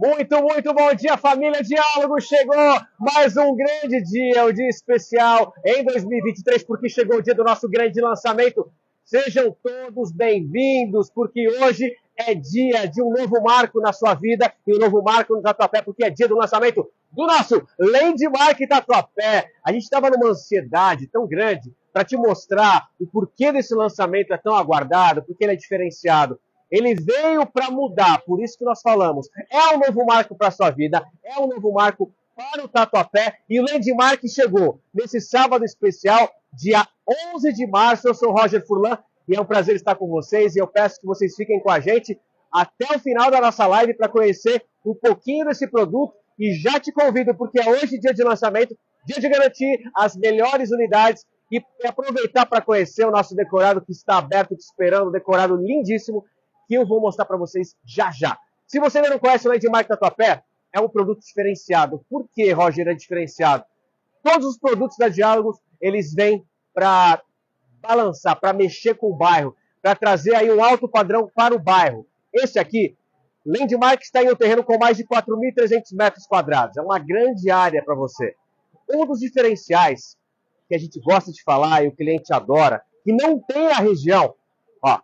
Muito, muito bom dia, família Diálogo! Chegou mais um grande dia, um dia especial em 2023, porque chegou o dia do nosso grande lançamento. Sejam todos bem-vindos, porque hoje é dia de um novo marco na sua vida e um novo marco no Tatuapé, porque é dia do lançamento do nosso Landmark Tatuapé. A gente estava numa ansiedade tão grande para te mostrar o porquê desse lançamento é tão aguardado, porque ele é diferenciado. Ele veio para mudar, por isso que nós falamos. É um novo marco para a sua vida, é um novo marco para o Tatuapé e o Landmark chegou nesse sábado especial, dia 11 de março. Eu sou Roger Furlan e é um prazer estar com vocês e eu peço que vocês fiquem com a gente até o final da nossa live para conhecer um pouquinho desse produto e já te convido porque é hoje dia de lançamento, dia de garantir as melhores unidades e aproveitar para conhecer o nosso decorado que está aberto te esperando, decorado lindíssimo que eu vou mostrar para vocês já já. Se você ainda não conhece o Landmark Tatuapé, é um produto diferenciado. Por que, Roger, é diferenciado? Todos os produtos da Diálogos, eles vêm para balançar, para mexer com o bairro, para trazer aí um alto padrão para o bairro. Esse aqui, Landmark está em um terreno com mais de 4.300 metros quadrados. É uma grande área para você. Um dos diferenciais que a gente gosta de falar e o cliente adora, que não tem a região, ó,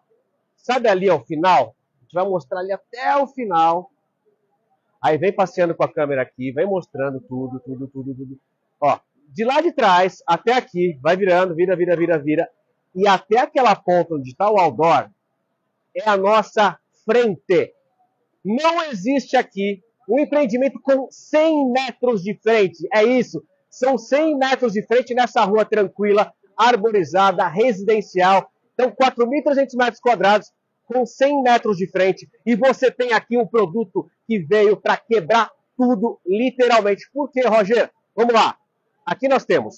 Sabe ali ao final? A gente vai mostrar ali até o final. Aí vem passeando com a câmera aqui, vem mostrando tudo, tudo, tudo, tudo. Ó, de lá de trás até aqui, vai virando, vira, vira, vira, vira. E até aquela ponta onde está o outdoor, é a nossa frente. Não existe aqui um empreendimento com 100 metros de frente. É isso. São 100 metros de frente nessa rua tranquila, arborizada, residencial. Então, 4.300 metros quadrados com 100 metros de frente e você tem aqui um produto que veio para quebrar tudo, literalmente. Por quê, Roger? Vamos lá. Aqui nós temos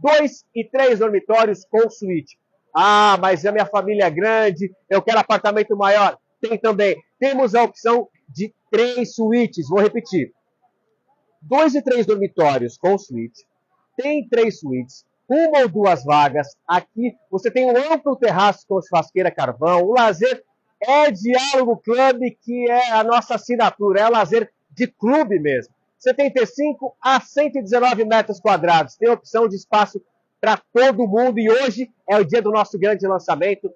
dois e três dormitórios com suíte. Ah, mas a minha família é grande, eu quero apartamento maior. Tem também. Temos a opção de três suítes. Vou repetir. Dois e três dormitórios com suíte. Tem três suítes uma ou duas vagas. Aqui você tem um amplo terraço com churrasqueira carvão, o lazer é Diálogo Clube, que é a nossa assinatura, é lazer de clube mesmo. 75 a 119 metros quadrados. Tem opção de espaço para todo mundo e hoje é o dia do nosso grande lançamento.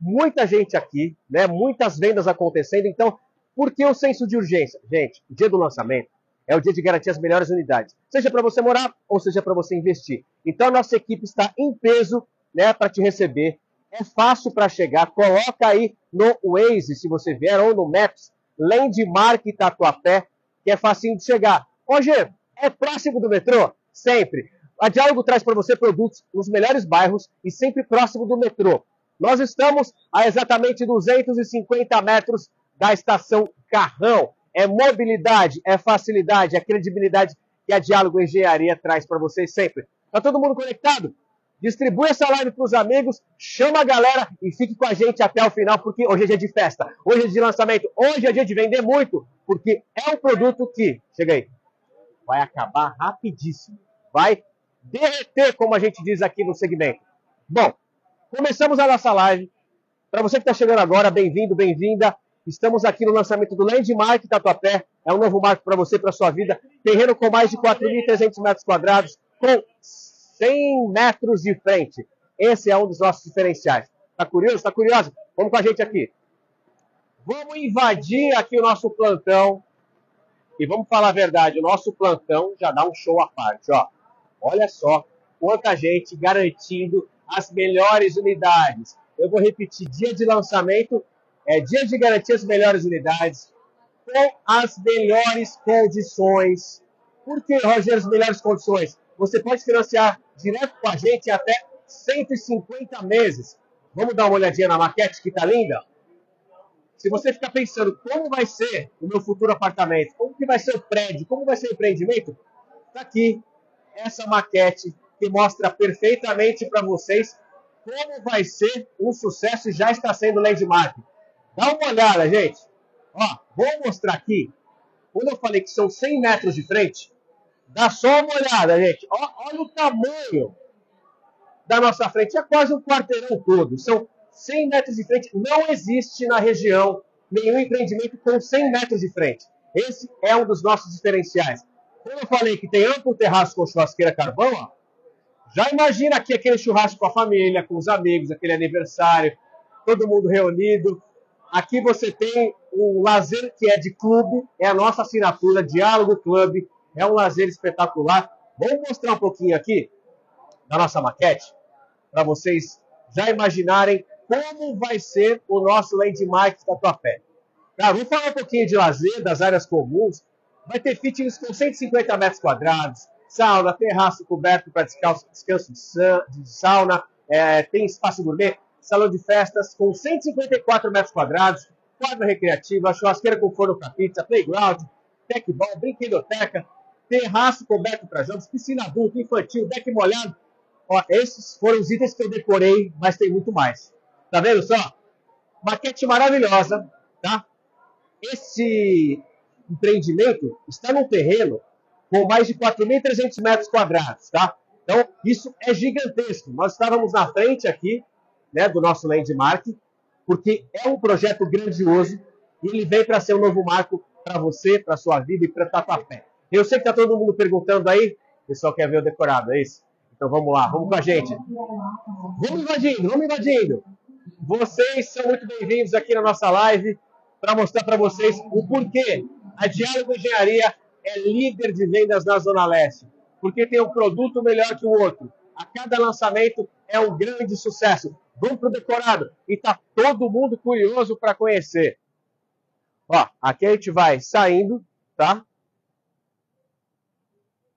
Muita gente aqui, né? Muitas vendas acontecendo. Então, por que o senso de urgência? Gente, o dia do lançamento é o dia de garantir as melhores unidades, seja para você morar ou seja para você investir. Então, a nossa equipe está em peso, né, para te receber é fácil para chegar. Coloca aí no Waze, se você vier, ou no Maps, Landmark Tatuapé, que é facinho de chegar. Roger, é próximo do metrô? Sempre. A Diálogo traz para você produtos nos melhores bairros e sempre próximo do metrô. Nós estamos a exatamente 250 metros da estação Carrão. É mobilidade, é facilidade, é credibilidade que a Diálogo Engenharia traz para vocês sempre. Tá todo mundo conectado? Distribui essa live para os amigos, chama a galera e fique com a gente até o final, porque hoje é dia de festa, hoje é dia de lançamento, hoje é dia de vender muito, porque é um produto que, chega aí, vai acabar rapidíssimo, vai derreter, como a gente diz aqui no segmento. Bom, começamos a nossa live. Para você que está chegando agora, bem-vindo, bem-vinda. Estamos aqui no lançamento do Landmark Tatuapé. É um novo marco para você, para sua vida. Terreno com mais de 4.300 metros quadrados, com 100 metros de frente. Esse é um dos nossos diferenciais. Tá curioso? Tá curioso? Vamos com a gente aqui. Vamos invadir aqui o nosso plantão. E vamos falar a verdade, o nosso plantão já dá um show à parte, ó. Olha só quanta gente garantindo as melhores unidades. Eu vou repetir, dia de lançamento é dia de garantir as melhores unidades com as melhores condições. Por que, Roger, as melhores condições? Você pode financiar direto com a gente até 150 meses. Vamos dar uma olhadinha na maquete que tá linda? Se você ficar pensando como vai ser o meu futuro apartamento, como que vai ser o prédio, como vai ser o empreendimento, tá aqui essa maquete que mostra perfeitamente para vocês como vai ser um sucesso e já está sendo landmark. Dá uma olhada, gente. Ó, vou mostrar aqui. Quando eu falei que são 100 metros de frente, Dá só uma olhada, gente. Olha o tamanho da nossa frente. É quase um quarteirão todo. São 100 metros de frente. Não existe na região nenhum empreendimento com 100 metros de frente. Esse é um dos nossos diferenciais. Como eu falei que tem amplo terraço com churrasqueira carvão, ó, já imagina aqui aquele churrasco com a família, com os amigos, aquele aniversário, todo mundo reunido. Aqui você tem um lazer que é de clube, é a nossa assinatura, Diálogo Clube, é um lazer espetacular. Vamos mostrar um pouquinho aqui da nossa maquete, para vocês já imaginarem como vai ser o nosso landmark da Tatuapé. Tá, vamos falar um pouquinho de lazer, das áreas comuns. Vai ter fitness com 150 metros quadrados, sauna, terraço coberto para descanso, de sauna, é, tem espaço gourmet, salão de festas com 154 metros quadrados, quadra recreativa, churrasqueira com forno para pizza, playground, tecball, brinquedoteca, terraço coberto para jogos, piscina adulta, infantil, deck molhado. Ó, esses foram os itens que eu decorei, mas tem muito mais. Tá vendo só? Maquete maravilhosa, tá? Esse empreendimento está num terreno com mais de 4.300 metros quadrados, tá? Então, isso é gigantesco. Nós estávamos na frente aqui, né, do nosso landmark, porque é um projeto grandioso e ele vem para ser um novo marco para você, para sua vida e para Tatuapé. Eu sei que está todo mundo perguntando aí, o pessoal quer ver o decorado, é isso? Então vamos lá, vamos com a gente. Vamos invadindo, vamos invadindo. Vocês são muito bem-vindos aqui na nossa live para mostrar para vocês o porquê a Diálogo Engenharia é líder de vendas na Zona Leste, porque tem um produto melhor que o outro. A cada lançamento é um grande sucesso. Vamos para o decorado. E está todo mundo curioso para conhecer. Ó, aqui a gente vai saindo, tá?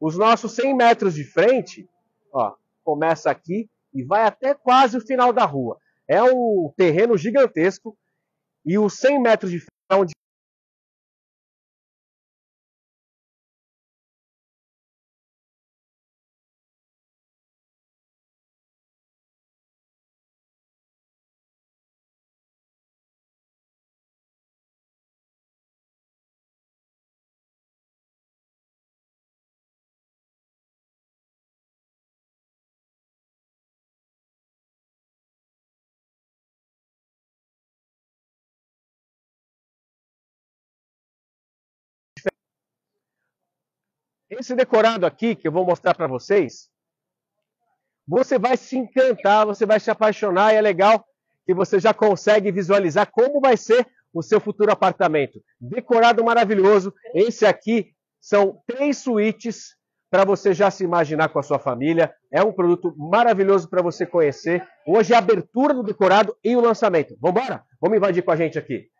Os nossos 100 metros de frente, ó, começa aqui e vai até quase o final da rua. É um terreno gigantesco e os 100 metros de frente, Esse decorado aqui que eu vou mostrar para vocês, você vai se encantar, você vai se apaixonar e é legal que você já consegue visualizar como vai ser o seu futuro apartamento. Decorado maravilhoso. Esse aqui são três suítes para você já se imaginar com a sua família. É um produto maravilhoso para você conhecer. Hoje é a abertura do decorado e o lançamento. Vamos embora? Vamos invadir com a gente aqui.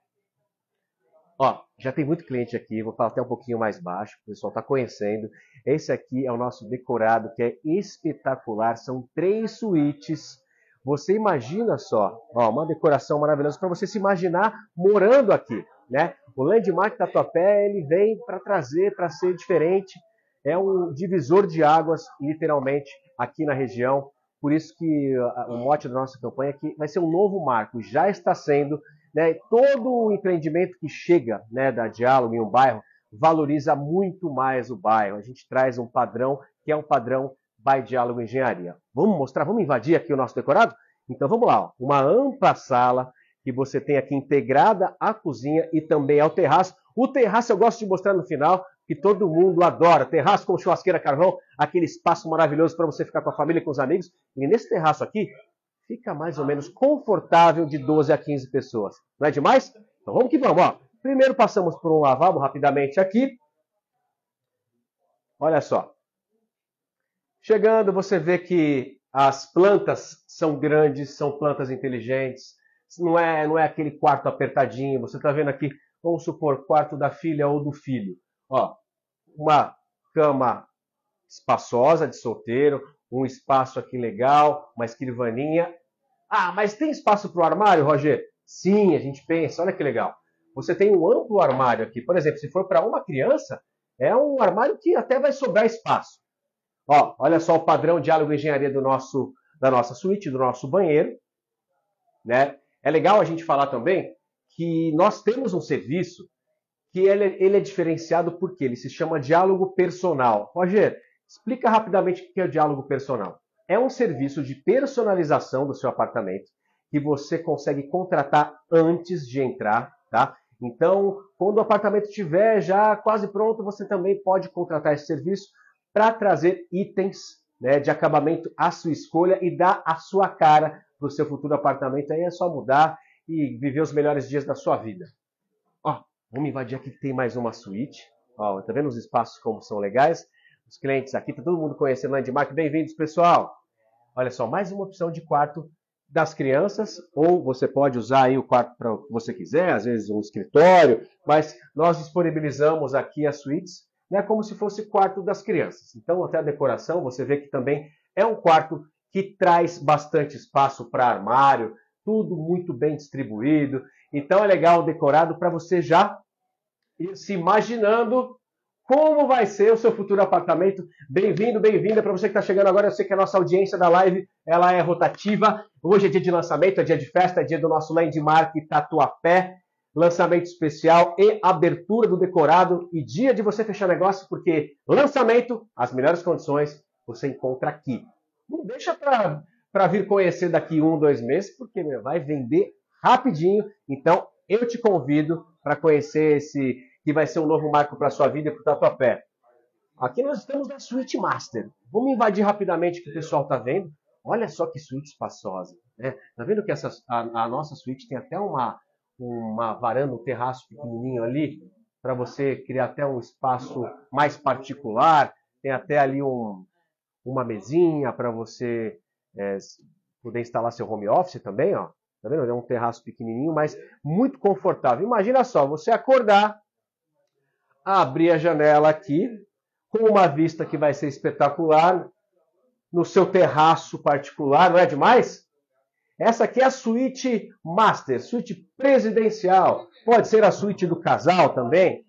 Ó, já tem muito cliente aqui, vou falar até um pouquinho mais baixo, o pessoal está conhecendo. Esse aqui é o nosso decorado, que é espetacular. São três suítes. Você imagina só, ó, uma decoração maravilhosa para você se imaginar morando aqui, né? O Landmark Tatuapé, ele vem para trazer, para ser diferente. É um divisor de águas, literalmente, aqui na região. Por isso que o mote da nossa campanha é que vai ser um novo marco, já está sendo né? Todo o empreendimento que chega né, da Diálogo em um bairro valoriza muito mais o bairro. A gente traz um padrão que é um padrão by Diálogo Engenharia. Vamos mostrar, vamos invadir aqui o nosso decorado? Então vamos lá, ó. uma ampla sala que você tem aqui integrada à cozinha e também ao terraço. O terraço eu gosto de mostrar no final, que todo mundo adora. Terraço com churrasqueira carvão, aquele espaço maravilhoso para você ficar com a família e com os amigos. E nesse terraço aqui, fica mais ou menos confortável de 12 a 15 pessoas. Não é demais? Então vamos que vamos. Ó. Primeiro passamos por um lavabo rapidamente aqui. Olha só. Chegando, você vê que as plantas são grandes, são plantas inteligentes. Não é, não é aquele quarto apertadinho. Você está vendo aqui, vamos supor, quarto da filha ou do filho. Ó, uma cama espaçosa de solteiro, um espaço aqui legal, uma escrivaninha. Ah, mas tem espaço para o armário, Roger? Sim, a gente pensa, olha que legal. Você tem um amplo armário aqui. Por exemplo, se for para uma criança, é um armário que até vai sobrar espaço. Ó, olha só o padrão diálogo engenharia do nosso, da nossa suíte, do nosso banheiro. Né? É legal a gente falar também que nós temos um serviço que ele, ele é diferenciado porque ele se chama diálogo personal. Roger, Explica rapidamente o que é o diálogo personal. É um serviço de personalização do seu apartamento que você consegue contratar antes de entrar, tá? Então, quando o apartamento estiver já quase pronto, você também pode contratar esse serviço para trazer itens né, de acabamento à sua escolha e dar a sua cara para o seu futuro apartamento. Aí é só mudar e viver os melhores dias da sua vida. Ó, vamos invadir aqui que tem mais uma suíte. Ó, tá vendo os espaços como são legais? Os clientes aqui, tá todo mundo conhecendo Landmark. Bem-vindos, pessoal! Olha só, mais uma opção de quarto das crianças, ou você pode usar aí o quarto para o que você quiser, às vezes um escritório, mas nós disponibilizamos aqui as suítes né, como se fosse quarto das crianças. Então, até a decoração, você vê que também é um quarto que traz bastante espaço para armário, tudo muito bem distribuído. Então, é legal decorado para você já ir se imaginando como vai ser o seu futuro apartamento. Bem-vindo, bem-vinda para você que está chegando agora. Eu sei que a nossa audiência da live ela é rotativa. Hoje é dia de lançamento, é dia de festa, é dia do nosso landmark Tatuapé lançamento especial e abertura do decorado e dia de você fechar negócio, porque lançamento, as melhores condições você encontra aqui. Não deixa para vir conhecer daqui um, dois meses, porque meu, vai vender rapidinho. Então eu te convido para conhecer esse que vai ser um novo marco para sua vida e para o Tatuapé. Aqui nós estamos na Suite Master. Vamos invadir rapidamente o que o pessoal está vendo. Olha só que suíte espaçosa. Né? Tá vendo que essa, a, a nossa suíte tem até uma, uma varanda, um terraço pequenininho ali, para você criar até um espaço mais particular. Tem até ali um, uma mesinha para você é, poder instalar seu home office também, ó. Tá vendo? É um terraço pequenininho, mas muito confortável. Imagina só, você acordar, abrir a janela aqui, com uma vista que vai ser espetacular, no seu terraço particular, não é demais? Essa aqui é a suíte master, suíte presidencial. Pode ser a suíte do casal também.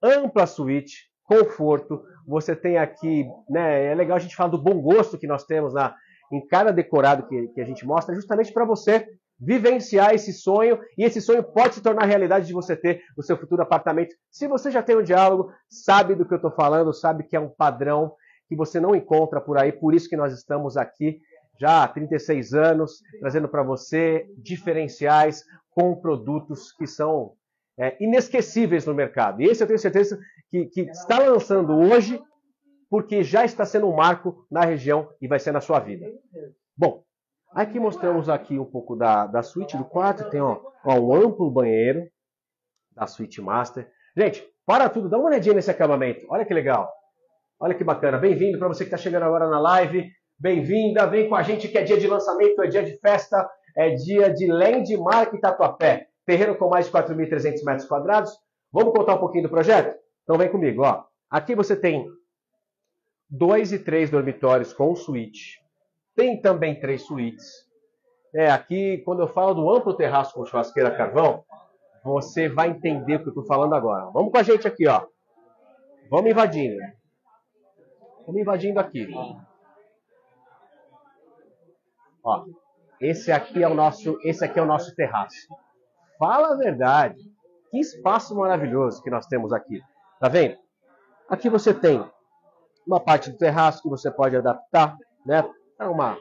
Ampla suíte, conforto. Você tem aqui, né? É legal a gente falar do bom gosto que nós temos na, em cada decorado que, que a gente mostra, justamente para você vivenciar esse sonho e esse sonho pode se tornar realidade de você ter o seu futuro apartamento. Se você já tem um diálogo, sabe do que eu estou falando, sabe que é um padrão que você não encontra por aí, por isso que nós estamos aqui já há 36 anos, trazendo para você diferenciais com produtos que são é, inesquecíveis no mercado. E esse eu tenho certeza que, que, está lançando hoje, porque já está sendo um marco na região e vai ser na sua vida. Bom, aqui mostramos aqui um pouco da, da suíte do quarto, tem ó, ó, um amplo banheiro da suíte master. Gente, para tudo, dá uma olhadinha nesse acabamento. Olha que legal. Olha que bacana. Bem-vindo para você que está chegando agora na live bem-vinda, vem com a gente que é dia de lançamento, é dia de festa, é dia de Landmark Tatuapé. Terreno com mais de 4.300 metros quadrados. Vamos contar um pouquinho do projeto? Então vem comigo, ó. Aqui você tem dois e três dormitórios com suíte. Tem também três suítes. É, aqui, quando eu falo do amplo terraço com churrasqueira carvão, você vai entender o que eu estou falando agora. Vamos com a gente aqui, ó. Vamos invadindo. Vamos invadindo aqui. Ó, esse aqui é o nosso, esse aqui é o nosso terraço. Fala a verdade. Que espaço maravilhoso que nós temos aqui. Tá vendo? Aqui você tem uma parte do terraço que você pode adaptar, né, para uma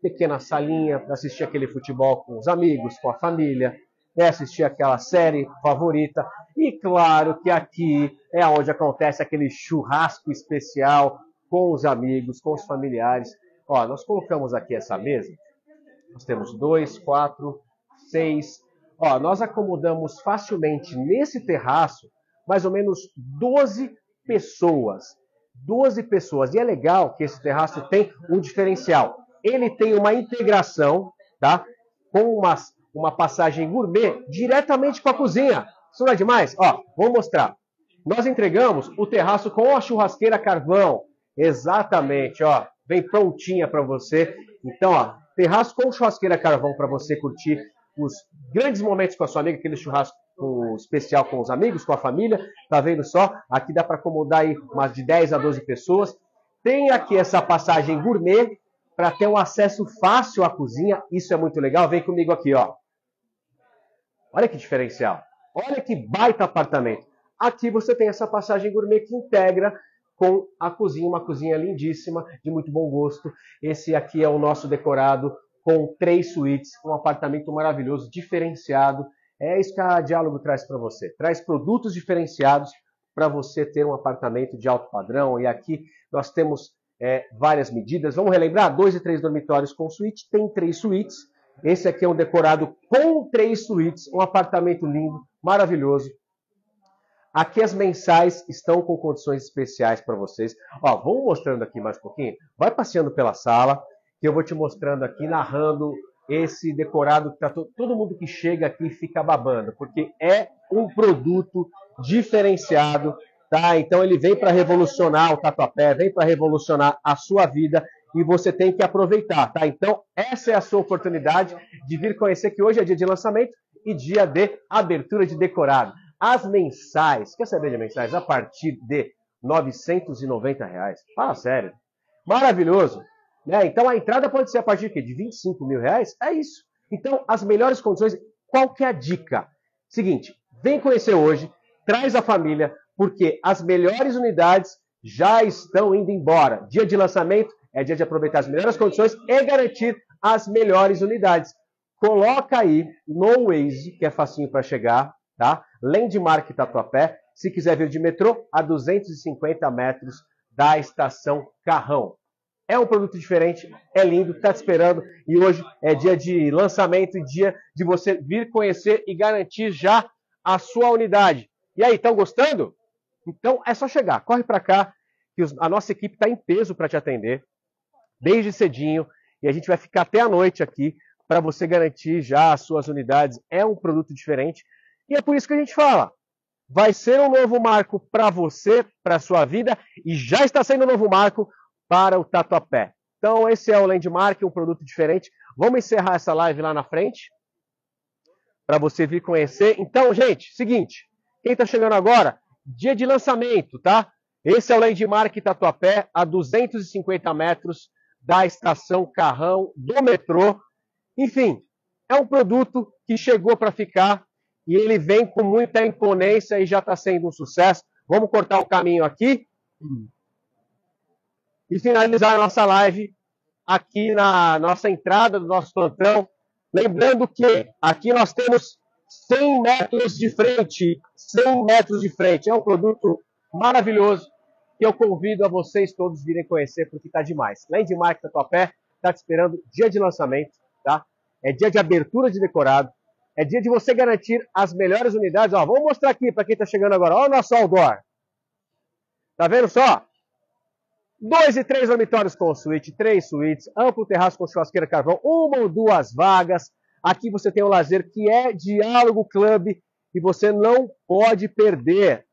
pequena salinha para assistir aquele futebol com os amigos, com a família, né, assistir aquela série favorita. E claro que aqui é onde acontece aquele churrasco especial com os amigos, com os familiares. Ó, nós colocamos aqui essa mesa. Nós temos dois, quatro, seis. Ó, nós acomodamos facilmente nesse terraço mais ou menos 12 pessoas. 12 pessoas. E é legal que esse terraço tem um diferencial. Ele tem uma integração, tá? Com uma, uma passagem gourmet diretamente com a cozinha. Isso não é demais? Ó, vou mostrar. Nós entregamos o terraço com a churrasqueira carvão. Exatamente, ó vem prontinha para você. Então, ó, terraço com churrasqueira carvão para você curtir os grandes momentos com a sua amiga, aquele churrasco especial com os amigos, com a família. Tá vendo só? Aqui dá para acomodar aí umas de 10 a 12 pessoas. Tem aqui essa passagem gourmet para ter um acesso fácil à cozinha. Isso é muito legal. Vem comigo aqui, ó. Olha que diferencial. Olha que baita apartamento. Aqui você tem essa passagem gourmet que integra com a cozinha, uma cozinha lindíssima, de muito bom gosto. Esse aqui é o nosso decorado com três suítes, um apartamento maravilhoso, diferenciado. É isso que a Diálogo traz para você. Traz produtos diferenciados para você ter um apartamento de alto padrão. E aqui nós temos é, várias medidas. Vamos relembrar? Dois e três dormitórios com suíte. Tem três suítes. Esse aqui é um decorado com três suítes. Um apartamento lindo, maravilhoso. Aqui as mensais estão com condições especiais para vocês. Ó, vamos mostrando aqui mais um pouquinho. Vai passeando pela sala, que eu vou te mostrando aqui, narrando esse decorado que tá todo mundo que chega aqui fica babando, porque é um produto diferenciado, tá? Então ele vem para revolucionar o tatuapé, vem para revolucionar a sua vida e você tem que aproveitar, tá? Então essa é a sua oportunidade de vir conhecer que hoje é dia de lançamento e dia de abertura de decorado. As mensais, quer saber de mensais? A partir de 990 reais. Fala sério. Maravilhoso. Né? Então a entrada pode ser a partir de, de 25 mil reais. É isso. Então, as melhores condições. Qual que é a dica? Seguinte, vem conhecer hoje, traz a família, porque as melhores unidades já estão indo embora. Dia de lançamento é dia de aproveitar as melhores condições e garantir as melhores unidades. Coloca aí no Waze, que é facinho para chegar, tá? Landmark Tatuapé. Se quiser vir de metrô, a 250 metros da estação Carrão. É um produto diferente, é lindo, está te esperando e hoje é dia de lançamento e dia de você vir conhecer e garantir já a sua unidade. E aí, estão gostando? Então é só chegar, corre para cá, que a nossa equipe está em peso para te atender, desde cedinho, e a gente vai ficar até a noite aqui para você garantir já as suas unidades. É um produto diferente e é por isso que a gente fala. Vai ser um novo marco para você, para sua vida, e já está sendo um novo marco para o Tatuapé. Então, esse é o Landmark, um produto diferente. Vamos encerrar essa live lá na frente, para você vir conhecer. Então, gente, seguinte, quem está chegando agora, dia de lançamento, tá? Esse é o Landmark Tatuapé, a 250 metros da estação Carrão do metrô. Enfim, é um produto que chegou para ficar e ele vem com muita imponência e já está sendo um sucesso. Vamos cortar o caminho aqui e finalizar a nossa live aqui na nossa entrada do nosso plantão. Lembrando que aqui nós temos 100 metros de frente, 100 metros de frente. É um produto maravilhoso que eu convido a vocês todos virem conhecer porque está demais. Landmark Tatuapé está te esperando dia de lançamento, tá? É dia de abertura de decorado. É dia de você garantir as melhores unidades. Ó, vamos mostrar aqui para quem está chegando agora. Olha o nosso outdoor. Tá vendo só? Dois e três dormitórios com suíte, três suítes, amplo terraço com churrasqueira carvão, uma ou duas vagas. Aqui você tem o lazer que é Diálogo Club e você não pode perder.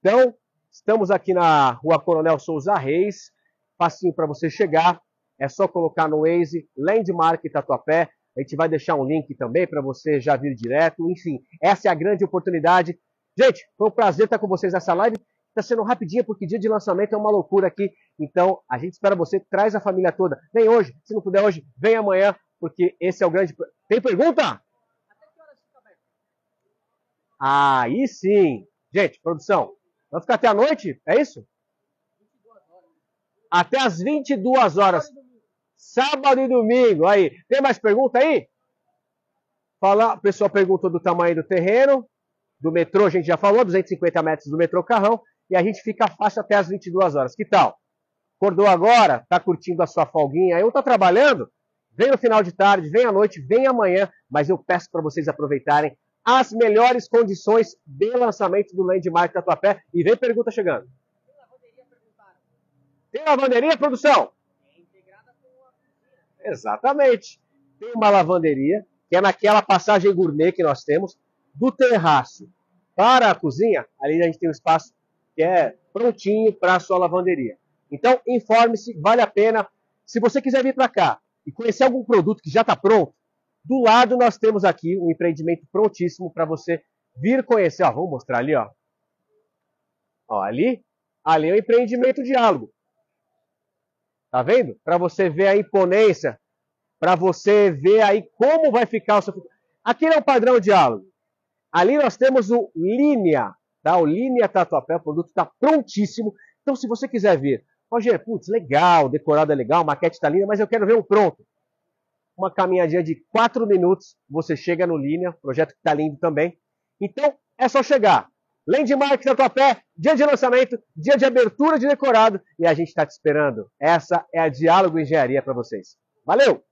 Então, estamos aqui na Rua Coronel Souza Reis, facinho para você chegar. É só colocar no Waze Landmark Tatuapé. A gente vai deixar um link também para você já vir direto. Enfim, essa é a grande oportunidade. Gente, foi um prazer estar com vocês nessa live. Está sendo rapidinho porque dia de lançamento é uma loucura aqui. Então, a gente espera você, traz a família toda. Vem hoje, se não puder hoje, vem amanhã, porque esse é o grande. Tem pergunta? Aí sim. Gente, produção, vai ficar até a noite? É isso? Até as 22 horas. Sábado e domingo. Aí, tem mais pergunta aí? Fala, o pessoal perguntou do tamanho do terreno, do metrô, a gente já falou, 250 metros do metrô Carrão, e a gente fica fácil até as 22 horas. Que tal? Acordou agora? Está curtindo a sua folguinha? Eu estou trabalhando? Vem no final de tarde, vem à noite, vem amanhã, mas eu peço para vocês aproveitarem as melhores condições de lançamento do Landmark Tatuapé. E vem pergunta chegando. Tem lavanderia, perguntaram. Tem lavanderia, produção? Exatamente. Tem uma lavanderia, que é naquela passagem gourmet que nós temos, do terraço para a cozinha. Ali a gente tem um espaço que é prontinho para a sua lavanderia. Então, informe-se, vale a pena. Se você quiser vir para cá e conhecer algum produto que já está pronto, do lado nós temos aqui um empreendimento prontíssimo para você vir conhecer. Ó, vamos mostrar ali, ó. ó. ali, ali é o empreendimento diálogo. Tá vendo? Para você ver a imponência, para você ver aí como vai ficar o seu Aqui é o padrão diálogo. Ali nós temos o Linea, tá? O Linea Tatuapé, o produto está prontíssimo. Então, se você quiser ver, Roger, putz, legal, decorado é legal, maquete está linda, mas eu quero ver o pronto. uma caminhadinha de 4 minutos, você chega no Linha, projeto que está lindo também. Então, é só chegar. Landmark da tua pé, dia de lançamento, dia de abertura de decorado e a gente está te esperando. Essa é a Diálogo Engenharia para vocês. Valeu!